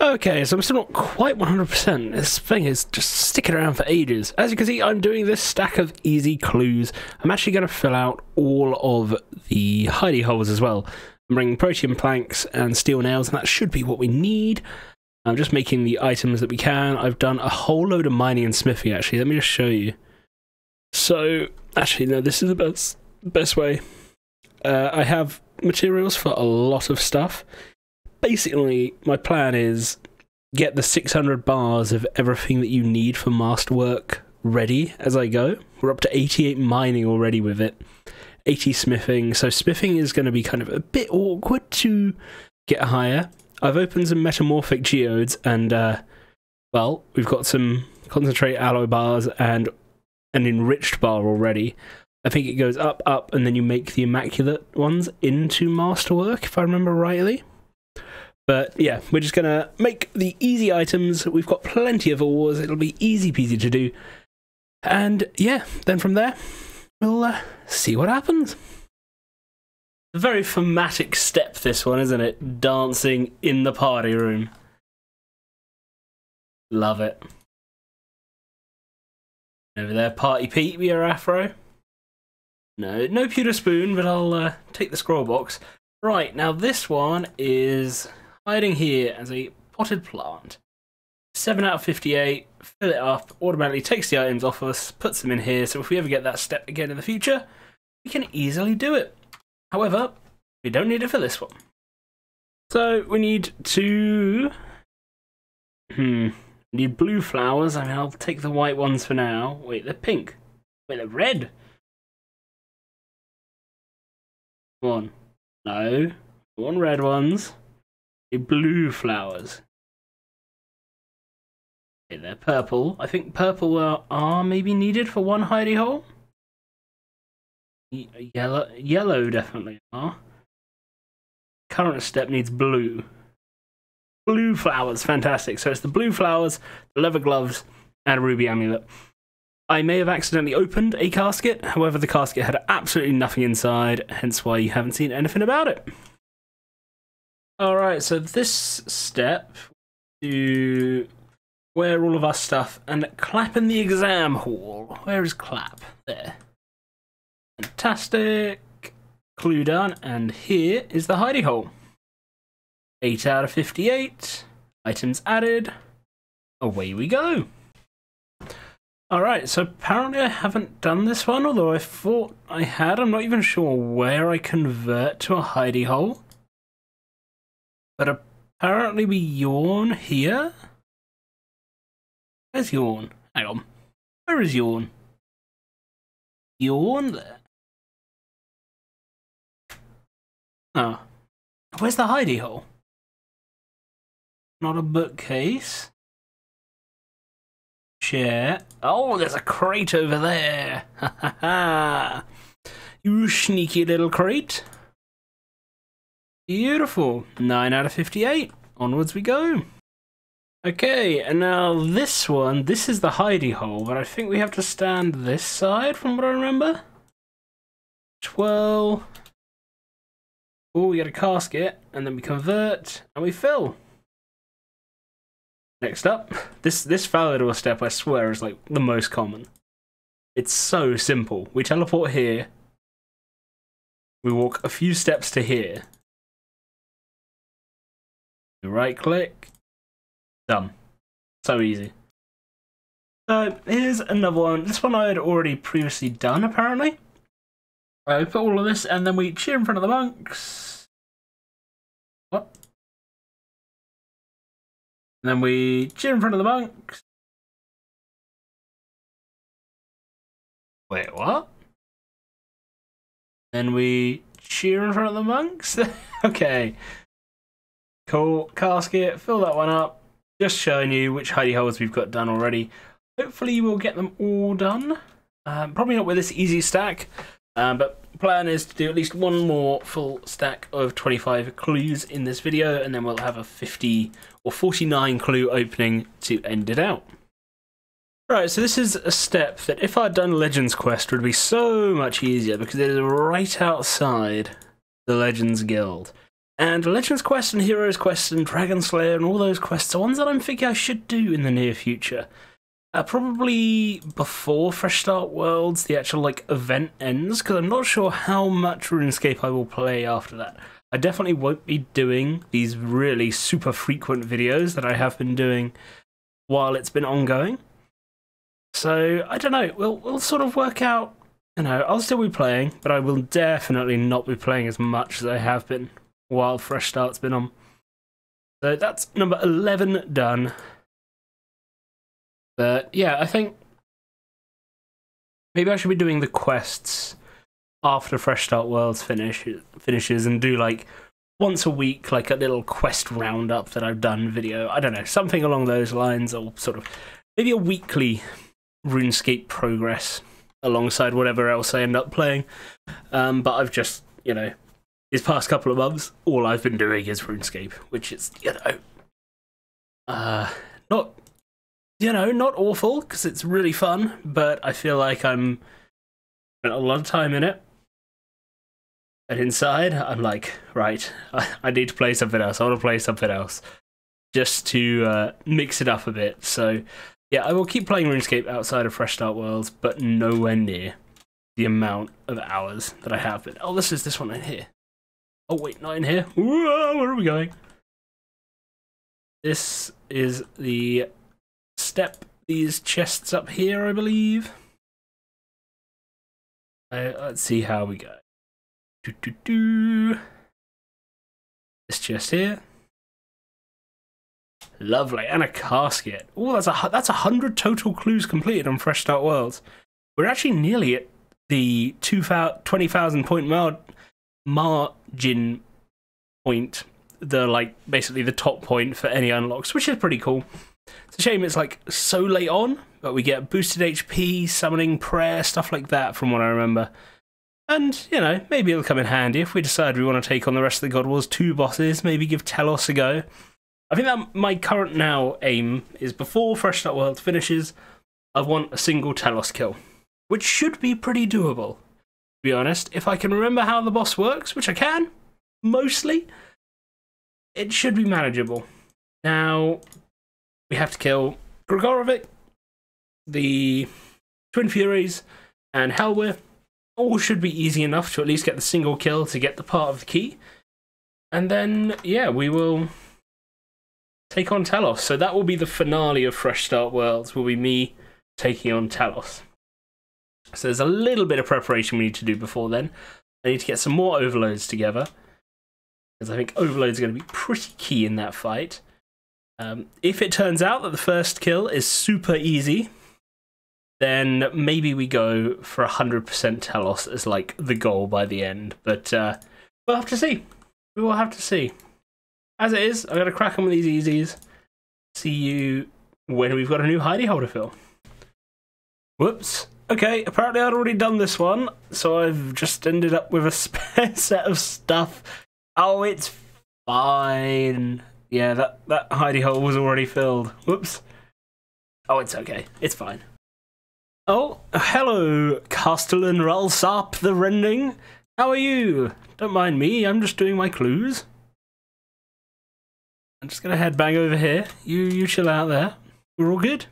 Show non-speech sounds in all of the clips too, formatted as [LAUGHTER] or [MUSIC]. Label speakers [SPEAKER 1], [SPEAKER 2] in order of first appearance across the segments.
[SPEAKER 1] Okay, so I'm still not quite 100%. This thing is just sticking around for ages. As you can see, I'm doing this stack of easy clues. I'm actually going to fill out all of the hidey holes as well. I'm bringing protean planks and steel nails, and that should be what we need. I'm just making the items that we can. I've done a whole load of mining and smithing, actually. Let me just show you. So, actually, no, this is the best, best way. Uh, I have materials for a lot of stuff basically, my plan is get the 600 bars of everything that you need for masterwork ready as I go. We're up to 88 mining already with it, 80 smithing. So smithing is going to be kind of a bit awkward to get higher. I've opened some metamorphic geodes, and uh, well, we've got some concentrate alloy bars and an enriched bar already. I think it goes up, up, and then you make the immaculate ones into masterwork, if I remember rightly. But yeah, we're just going to make the easy items. We've got plenty of ores. It'll be easy peasy to do. And yeah, then from there, we'll uh, see what happens. A very thematic step, this one, isn't it? Dancing in the party room. Love it. Over there, Party Pete with your afro. No, no pewter spoon, but I'll uh, take the scroll box. Right, now this one is hiding here as a potted plant. 7 out of 58, fill it up, automatically takes the items off us, puts them in here, so if we ever get that step again in the future, we can easily do it. However, we don't need it for this one. So we need to... Hmm, need blue flowers. I mean, I'll take the white ones for now. Wait, they're pink. Wait, they're red. One. No. One red ones blue flowers. Okay, they're purple. I think purple are, are maybe needed for one hidey hole. Yellow, yellow definitely are. Current step needs blue. Blue flowers, fantastic. So it's the blue flowers, the leather gloves, and a ruby amulet. I may have accidentally opened a casket, however, the casket had absolutely nothing inside, hence why you haven't seen anything about it. All right, so this step to wear all of our stuff and clap in the exam hall. Where is clap? There. Fantastic. Clue done, and here is the hidey hole. 8 out of 58. Items added. Away we go. Alright, so apparently I haven't done this one, although I thought I had. I'm not even sure where I convert to a hidey hole. But apparently we yawn here? Where's yawn? Hang on. Where is yawn? Yawn there. Oh. Where's the hidey hole? Not a bookcase. Chair. Oh, there's a crate over there. [LAUGHS] Ha ha ha. You sneaky little crate. Beautiful. 9 out of 58. Onwards we go. Okay, and now this one, this is the hidey hole, but I think we have to stand this side from what I remember. 12. Oh, we get a casket, and then we convert, and we fill. Next up, this, this Falador step, I swear, is like the most common. It's so simple. We teleport here. We walk a few steps to here right click, done. So easy. So here's another one. This one I had already previously done apparently. I put all of this and then we cheer in front of the monks. What? And then we cheer in front of the monks. Wait, what? Then we cheer in front of the monks? [LAUGHS] okay. Cool. Casket, fill that one up. Just showing you which hidey holes we've got done already. Hopefully we'll get them all done. Um, probably not with this easy stack, um, but plan is to do at least one more full stack of 25 clues in this video, and then we'll have a 50 or 49 clue opening to end it out. Right, so this is a step that if I'd done Legends Quest would be so much easier because it is right outside the Legends Guild. And Legends Quest and Heroes Quest and Dragon Slayer and all those quests are ones that I'm thinking I should do in the near future. Uh, probably before Fresh Start Worlds, the actual like event ends, because I'm not sure how much RuneScape I will play after that. I definitely won't be doing these really super frequent videos that I have been doing while it's been ongoing. So I don't know. We'll we'll sort of work out. You know, I'll still be playing, but I will definitely not be playing as much as I have been while Fresh Start's been on. So that's number eleven done. But yeah, I think maybe I should be doing the quests after Fresh Start Worlds finish finishes and do like once a week, like a little quest roundup that I've done video. I don't know, something along those lines, or sort of maybe a weekly RuneScape progress alongside whatever else I end up playing. Um, but I've just, you know, these past couple of months, all I've been doing is RuneScape, which is, you know, uh, not you know, not awful because it's really fun, but I feel like I'm spent a lot of time in it. And inside, I'm like, right, I, I need to play something else. I want to play something else just to uh, mix it up a bit. So, yeah, I will keep playing RuneScape outside of Fresh Start Worlds, but nowhere near the amount of hours that I have been. Oh, this is this one in here. Oh, wait, not in here. Whoa, where are we going? This is the step these chests up here, I believe. Uh, let's see how we go. Do, do, do. This chest here. Lovely, and a casket. Oh, that's a that's a hundred total clues completed on Fresh Start Worlds. We're actually nearly at the 20,000 point mar margin point, the like basically the top point for any unlocks, which is pretty cool. It's a shame it's like so late on, but we get boosted HP, summoning prayer, stuff like that from what I remember. And, you know, maybe it'll come in handy if we decide we want to take on the rest of the God Wars 2 bosses, maybe give Telos a go. I think that my current now aim is before Fresh Start World finishes, I want a single Telos kill, which should be pretty doable. Be honest, if I can remember how the boss works, which I can, mostly, it should be manageable. Now, we have to kill Gregorovic, the Twin Furies, and Helwyr. All should be easy enough to at least get the single kill to get the part of the key. And then, yeah, we will take on Telos. So that will be the finale of Fresh Start Worlds, will be me taking on Telos. So there's a little bit of preparation we need to do before then. I need to get some more overloads together. Because I think overloads are going to be pretty key in that fight. Um, if it turns out that the first kill is super easy, then maybe we go for 100% Telos as like the goal by the end. But uh, we'll have to see. We will have to see. As it is, I'm going to crack on with these easies. See you when we've got a new hidey holder fill. Whoops. Okay, apparently I'd already done this one, so I've just ended up with a [LAUGHS] spare set of stuff. Oh, it's fine. Yeah, that, that hidey hole was already filled. Whoops. Oh, it's okay. It's fine. Oh, hello, Castellan Ralsap the Rending. How are you? Don't mind me, I'm just doing my clues. I'm just gonna head bang over here. You you chill out there. We're all good.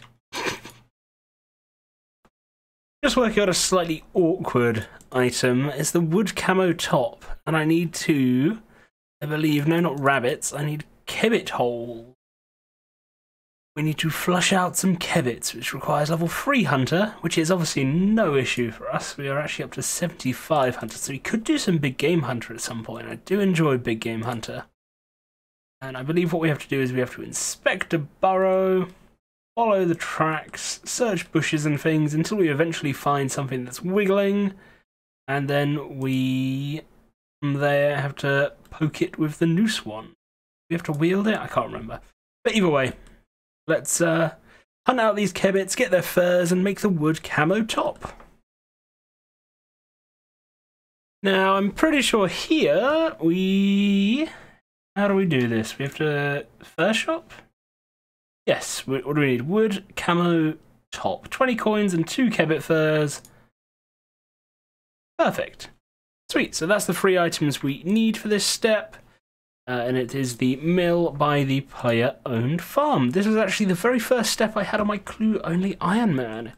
[SPEAKER 1] Just working on a slightly awkward item. It's the wood camo top, and I need to, I believe, no, not rabbits. I need kebbit hole. We need to flush out some kebbits, which requires level 3 hunter, which is obviously no issue for us. We are actually up to 75 hunter, so we could do some big game hunter at some point. I do enjoy big game hunter. And I believe what we have to do is we have to inspect a burrow, follow the tracks, search bushes and things until we eventually find something that's wiggling, and then we from there have to poke it with the noose one we have to wield it? I can't remember. But either way, let's uh, hunt out these kebbits, get their furs, and make the wood camo top. Now, I'm pretty sure here we... How do we do this? We have to... Fur shop? Yes, what do we need? Wood, camo, top. 20 coins and two kebbit furs. Perfect. Sweet, so that's the three items we need for this step. Uh, and it is the mill by the player owned farm. This was actually the very first step I had on my clue only Iron Man.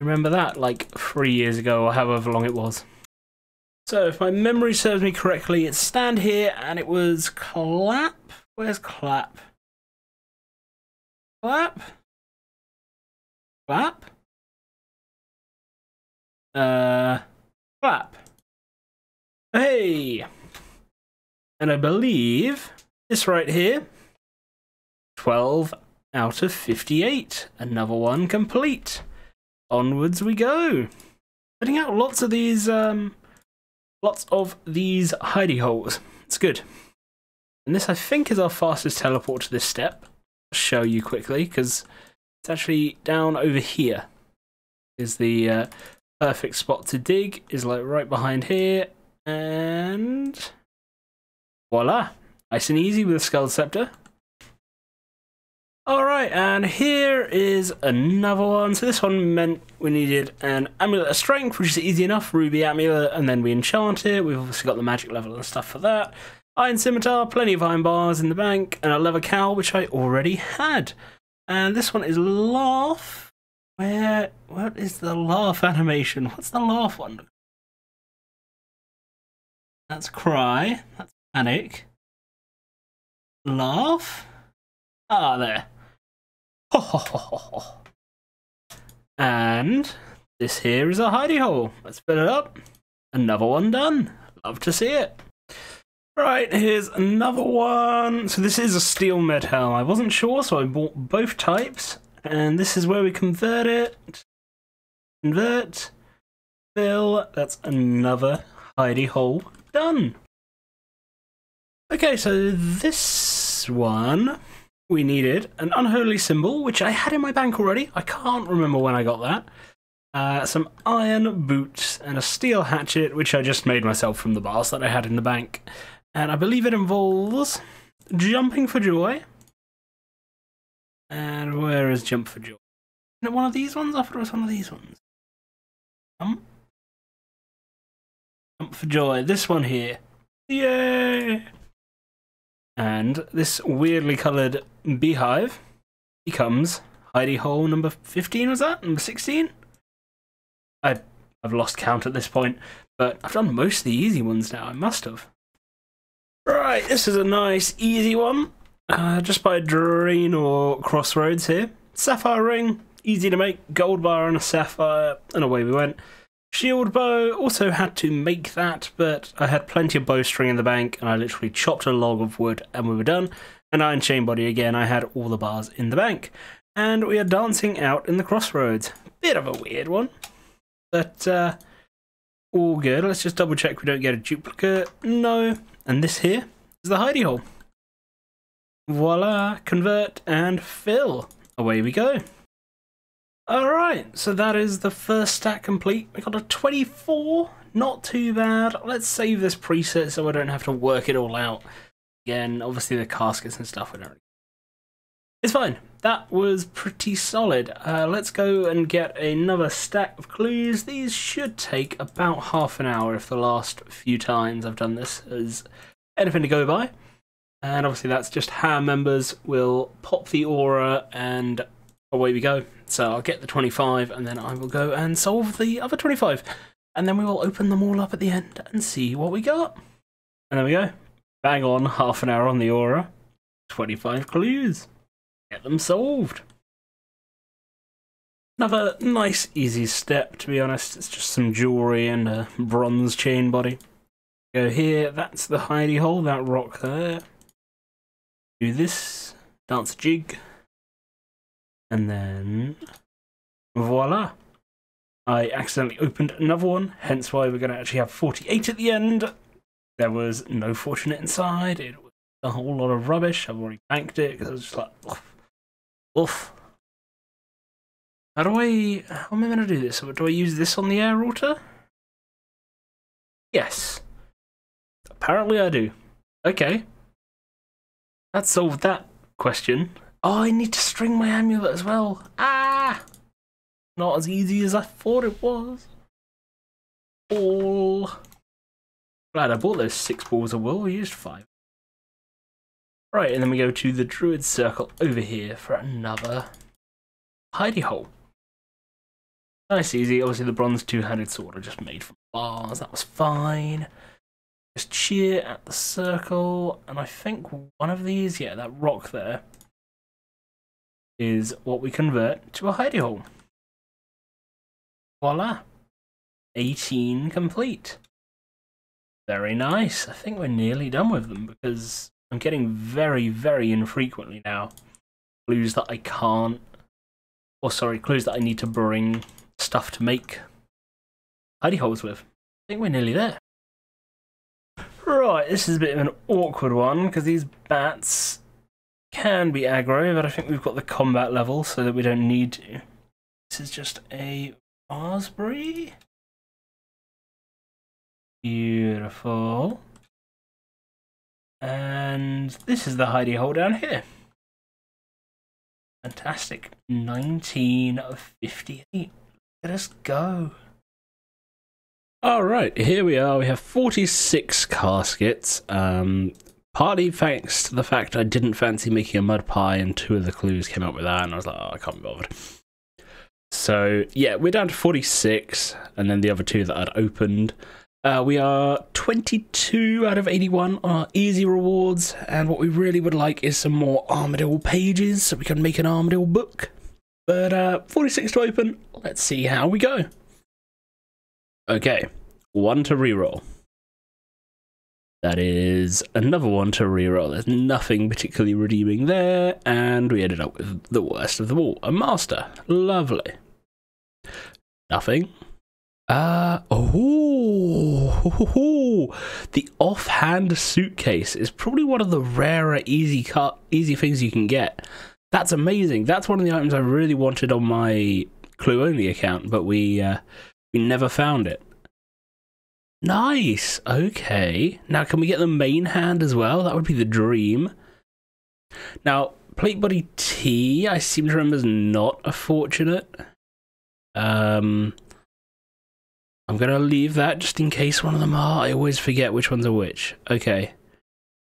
[SPEAKER 1] Remember that, like three years ago or however long it was. So, if my memory serves me correctly, it's stand here and it was clap. Where's clap? Clap? Clap? Uh, clap. Hey! And I believe this right here 12 out of 58. Another one complete. Onwards we go. Putting out lots of these, um, lots of these hidey holes. It's good. And this, I think, is our fastest teleport to this step. Show you quickly, because it's actually down over here. Is the uh, perfect spot to dig, is like right behind here. And voila. Nice and easy with a Skull Scepter. Alright, and here is another one. So this one meant we needed an Amulet of Strength, which is easy enough, Ruby Amulet, and then we enchant it. We've obviously got the magic level and stuff for that. Iron Scimitar, plenty of iron bars in the bank, and a leather cowl, which I already had. And this one is Laugh. Where, what is the laugh animation? What's the laugh one? That's Cry. That's Panic. Laugh. Ah, there. [LAUGHS] and this here is a hidey hole. Let's fill it up. Another one done. Love to see it. Right, here's another one. So this is a steel helm. I wasn't sure, so I bought both types. And this is where we convert it. Convert. Fill. That's another hidey hole done. Okay, so this one we needed an unholy symbol, which I had in my bank already. I can't remember when I got that. Uh, some iron boots and a steel hatchet, which I just made myself from the bars that I had in the bank. And I believe it involves jumping for joy. And where is jump for joy? Is it one of these ones? I thought it was one of these ones. Um, jump for joy. This one here. Yay! And this weirdly coloured beehive becomes hidey hole number 15, was that? Number 16? I, I've lost count at this point, but I've done most of the easy ones now. I must have. Right, this is a nice, easy one. Uh, just by Draynor Crossroads here. Sapphire ring, easy to make. Gold bar and a sapphire, and away we went. Shield bow, also had to make that, but I had plenty of bowstring in the bank, and I literally chopped a log of wood, and we were done. And Iron Chain Body again, I had all the bars in the bank. And we are dancing out in the crossroads. Bit of a weird one, but uh, all good. Let's just double check we don't get a duplicate. No. And this here is the hidey hole. Voila, convert and fill. Away we go. Alright, so that is the first stack complete. We got a 24, not too bad. Let's save this preset so I don't have to work it all out. Again, obviously the caskets and stuff, we don't really... It's fine. That was pretty solid. Uh, let's go and get another stack of clues. These should take about half an hour if the last few times I've done this is anything to go by. And obviously that's just how members will pop the aura and away we go. So I'll get the 25 and then I will go and solve the other 25. And then we will open them all up at the end and see what we got. And there we go. Bang on, half an hour on the aura. 25 clues. Get them solved. Another nice, easy step, to be honest. It's just some jewellery and a bronze chain body. Go here, that's the hidey hole, that rock there. Do this, dance jig. And then, voila. I accidentally opened another one, hence why we're going to actually have 48 at the end. There was no fortunate inside. It was a whole lot of rubbish. I've already banked it because I was just like, oof. Oof. How do I, how am I going to do this? Do I use this on the air router? Yes. Apparently I do. Okay. That solved that question. Oh, I need to string my amulet as well. Ah! Not as easy as I thought it was. All. Glad I bought those six balls of wool. I used five. Right, and then we go to the Druid Circle over here for another hidey hole. Nice, easy. Obviously, the bronze two-handed sword I just made from bars. That was fine. Just cheer at the circle, and I think one of these, yeah, that rock there, is what we convert to a hidey hole. Voila. 18 complete. Very nice. I think we're nearly done with them because I'm getting very, very infrequently now clues that I can't, or sorry, clues that I need to bring stuff to make hidey holes with. I think we're nearly there. Right, this is a bit of an awkward one because these bats can be aggro, but I think we've got the combat level so that we don't need to. This is just a raspberry. Beautiful. And this is the hidey hole down here. Fantastic. 19 of 58. Let us go. All right, here we are. We have 46 caskets. Um, partly thanks to the fact I didn't fancy making a mud pie, and two of the clues came up with that, and I was like, oh, I can't be bothered. So, yeah, we're down to 46, and then the other two that I'd opened. Uh, we are 22 out of 81 on our easy rewards, and what we really would like is some more Armadyl pages so we can make an Armadyl book. But uh, 46 to open, let's see how we go. Okay, one to reroll. That is another one to reroll. There's nothing particularly redeeming there, and we ended up with the worst of them all a master. Lovely. Nothing. Uh, oh, [LAUGHS] the offhand suitcase is probably one of the rarer easy cut, easy things you can get. That's amazing. That's one of the items I really wanted on my clue only account, but we uh, we never found it. Nice. Okay. Now, can we get the main hand as well? That would be the dream. Now, plate body T, I seem to remember is not a fortunate. Um, I'm going to leave that just in case one of them are. I always forget which ones are which. Okay.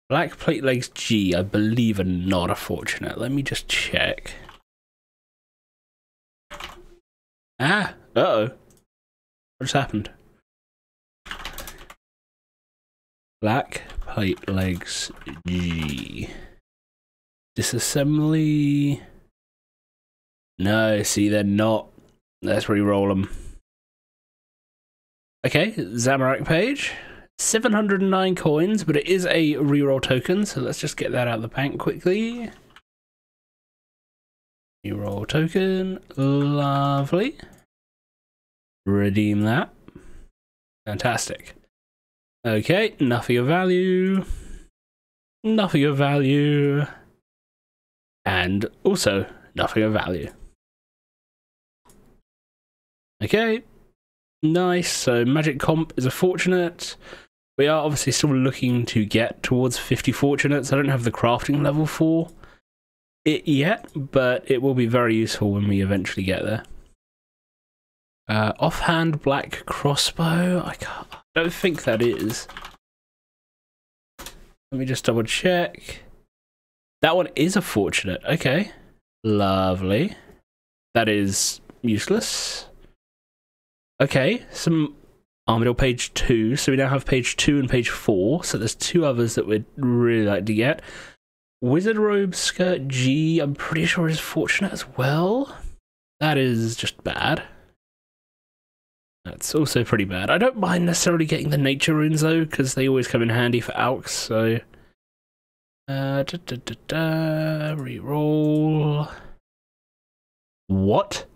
[SPEAKER 1] Black plate legs G, I believe, are not a fortunate. Let me just check. Ah, uh oh. What just happened? Black plate legs G. Disassembly. No, see, they're not. Let's re-roll them. Okay, Zamorak page. 709 coins, but it is a reroll token, so let's just get that out of the bank quickly. Reroll token. Lovely. Redeem that. Fantastic. Okay, nothing of value. Nothing of value. And also nothing of value. Okay, Nice. So Magic Comp is a fortunate. We are obviously still looking to get towards 50 fortunates. I don't have the crafting level for it yet, but it will be very useful when we eventually get there. Uh, offhand black crossbow. I, can't, I don't think that is. Let me just double check. That one is a fortunate. Okay. Lovely. That is useless. Okay, some Armadyl page two. So we now have page two and page four. So there's two others that we'd really like to get. Wizard robe skirt G, I'm pretty sure is fortunate as well. That is just bad. That's also pretty bad. I don't mind necessarily getting the nature runes though, because they always come in handy for alchs, so. Uh, da, da, da, da, reroll. What?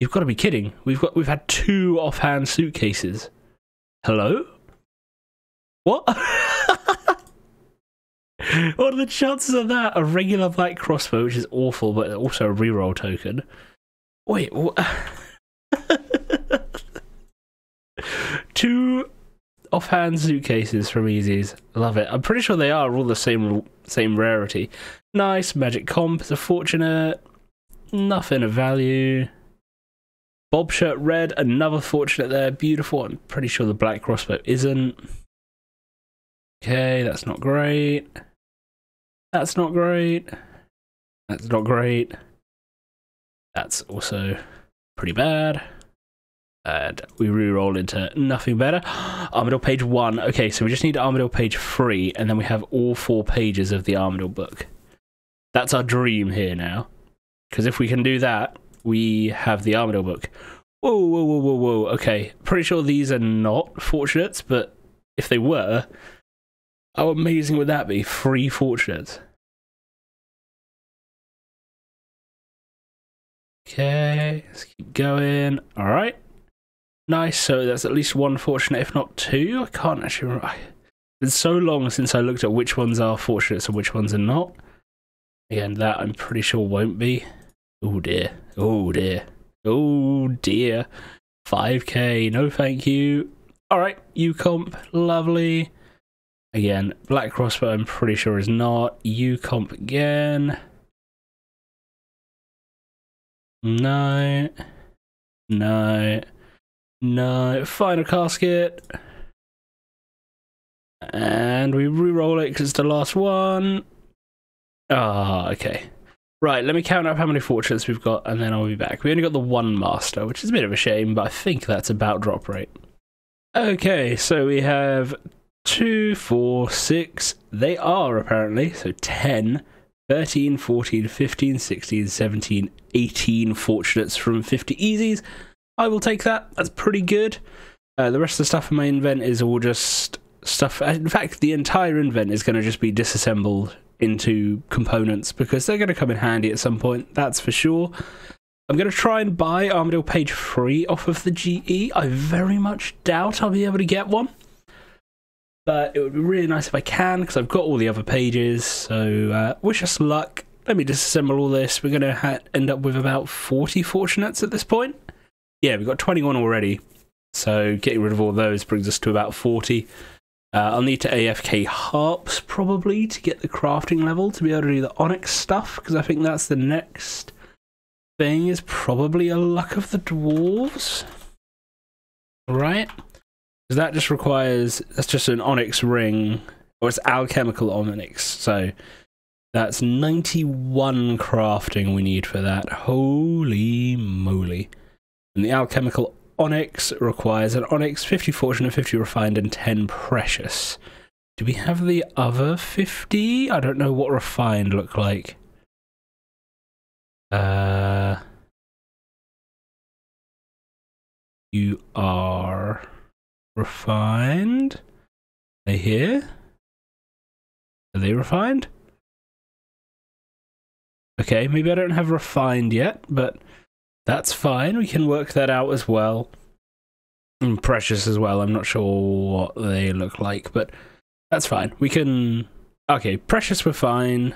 [SPEAKER 1] You've got to be kidding. We've got we've had two offhand suitcases. Hello? What? [LAUGHS] what are the chances of that? A regular black crossbow, which is awful, but also a reroll token. Wait, what? [LAUGHS] two offhand suitcases from Easies. Love it. I'm pretty sure they are all the same same rarity. Nice magic comp a fortunate. Nothing of value. Bob shirt red, another fortunate there. Beautiful. I'm pretty sure the black crossbow isn't. Okay, that's not great. That's not great. That's not great. That's also pretty bad. And we re-roll into nothing better. [GASPS] Armadyl page one. Okay, so we just need Armadyl page three, and then we have all four pages of the Armadyl book. That's our dream here now. Because if we can do that, we have the Armadyl book. Whoa, whoa, whoa, whoa, whoa. Okay, pretty sure these are not fortunates, but if they were, how amazing would that be? Three fortunates. Okay, let's keep going. All right. Nice. So that's at least one fortunate, if not two. I can't actually remember. It's so long since I looked at which ones are fortunates and which ones are not. Again, that I'm pretty sure won't be. Oh dear. Oh dear. Oh dear. 5k. No thank you. Alright, Yew comp. Lovely. Again, Black Crossbow I'm pretty sure is not. Yew comp again. No. No. No. Final casket. And we re-roll it because it's the last one. Ah, oh, okay. Right, let me count up how many fortunes we've got, and then I'll be back. We only got the one master, which is a bit of a shame, but I think that's about drop rate. Okay, so we have two, four, six. They are apparently, so 10, 13, 14, 15, 16, 17, 18 fortunates from 50 easies. I will take that. That's pretty good. Uh, the rest of the stuff in my invent is all just stuff. In fact, the entire invent is going to just be disassembled into components because they're going to come in handy at some point, that's for sure. I'm going to try and buy Armadyl page 3 off of the GE. I very much doubt I'll be able to get one. But it would be really nice if I can because I've got all the other pages. So uh, wish us luck. Let me disassemble all this. We're going to end up with about 40 Fortunates at this point. Yeah, we've got 21 already. So getting rid of all those brings us to about 40. Uh, I'll need to AFK harps probably to get the crafting level to be able to do the onyx stuff because I think that's the next thing is probably a luck of the dwarves. Right? Because that just requires, that's just an onyx ring, or it's alchemical onyx. So that's 91 crafting we need for that. Holy moly. And the alchemical onyx requires an onyx, 50 fortunate, 50 refined, and 10 precious. Do we have the other 50? I don't know what refined look like. Uh, you are refined. Are they here? Are they refined? Okay, maybe I don't have refined yet, but that's fine. We can work that out as well. And precious as well. I'm not sure what they look like, but that's fine. We can. Okay, precious we're fine.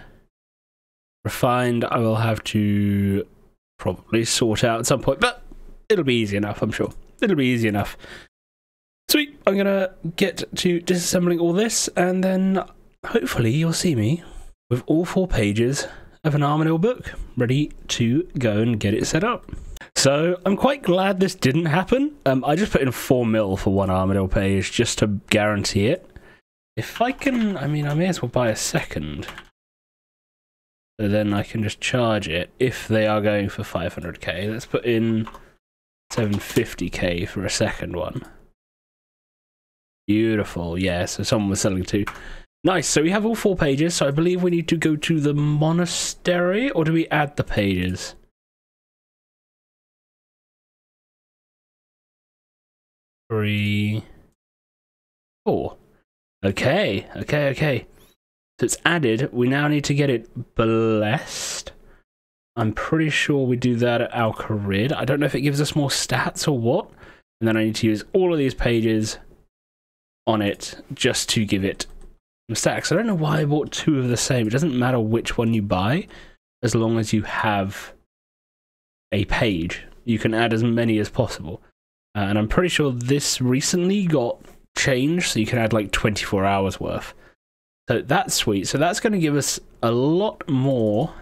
[SPEAKER 1] Refined, I will have to probably sort out at some point, but it'll be easy enough, I'm sure. It'll be easy enough. Sweet, I'm gonna get to disassembling all this, and then hopefully you'll see me with all four pages of an Armadyl book ready to go and get it set up. So I'm quite glad this didn't happen. Um, I just put in four mil for one Armadyl page just to guarantee it. If I can, I mean, I may as well buy a second. So then I can just charge it if they are going for 500k. Let's put in 750k for a second one. Beautiful, yeah, so someone was selling two. Nice, so we have all four pages, so I believe we need to go to the monastery, or do we add the pages? Three, four. Okay, okay, okay. So it's added. We now need to get it blessed. I'm pretty sure we do that at Al Kharid. I don't know if it gives us more stats or what. And then I need to use all of these pages on it just to give it stats. I don't know why I bought two of the same. It doesn't matter which one you buy, as long as you have a page. You can add as many as possible. Uh, and I'm pretty sure this recently got changed, so you can add like 24 hours worth. So that's sweet. So that's going to give us a lot more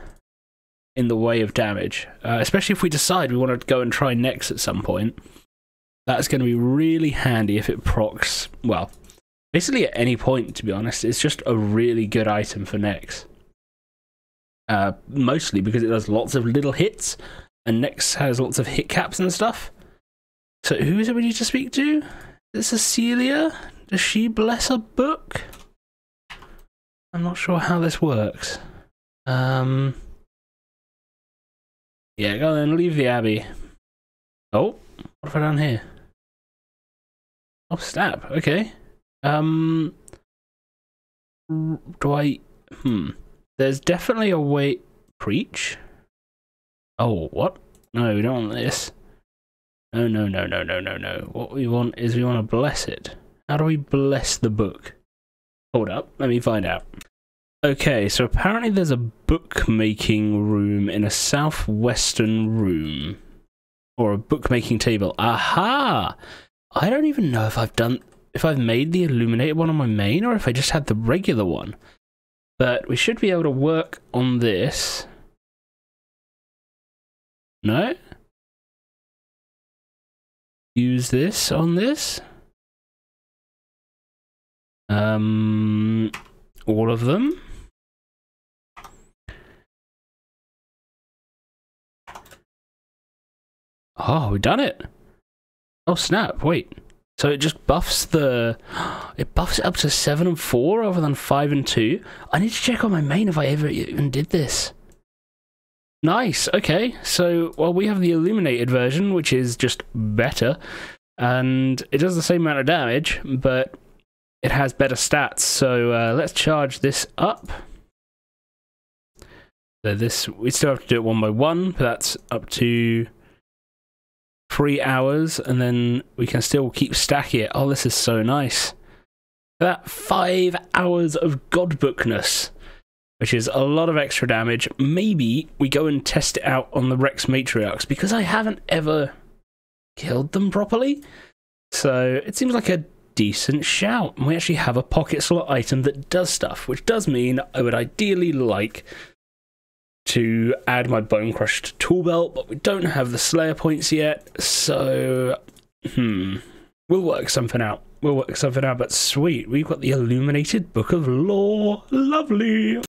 [SPEAKER 1] in the way of damage, uh, especially if we decide we want to go and try Nex at some point. That's going to be really handy if it procs, well, basically at any point, to be honest. It's just a really good item for Nex. Uh, mostly because it does lots of little hits, and Nex has lots of hit caps and stuff. So who is it we need to speak to? Is Cecilia? Does she bless a book? I'm not sure how this works. Um. Yeah, go then. Leave the abbey. Oh, what have I done here? Oh, snap. Okay. Um. Do I? Hmm. There's definitely a way. Preach. Oh, what? No, we don't want this. No, no, no, no, no, no, no. What we want is we want to bless it. How do we bless the book? Hold up, let me find out. Okay, so apparently there's a bookmaking room in a southwestern room. Or a bookmaking table. Aha! I don't even know if I've done if I've made the illuminated one on my main or if I just had the regular one. But we should be able to work on this. No? Use this on this? Um, all of them? Oh, we've done it. Oh, snap. Wait. So it just buffs the... [GASPS] It buffs it up to 7 and 4 rather than 5 and 2. I need to check on my main if I ever even did this. Nice. Okay. So, well, we have the illuminated version, which is just better. And it does the same amount of damage, but it has better stats. So uh, let's charge this up. So this, we still have to do it one by one, but that's up to three hours, and then we can still keep stacking it. Oh, this is so nice. That five hours of godbookness, which is a lot of extra damage. Maybe we go and test it out on the Rex Matriarchs because I haven't ever killed them properly. So it seems like a decent shout. And we actually have a pocket slot item that does stuff, which does mean I would ideally like to add my bone crushed tool belt, but we don't have the slayer points yet, so hmm. We'll work something out. We'll work something out, but sweet, we've got the illuminated book of lore. Lovely.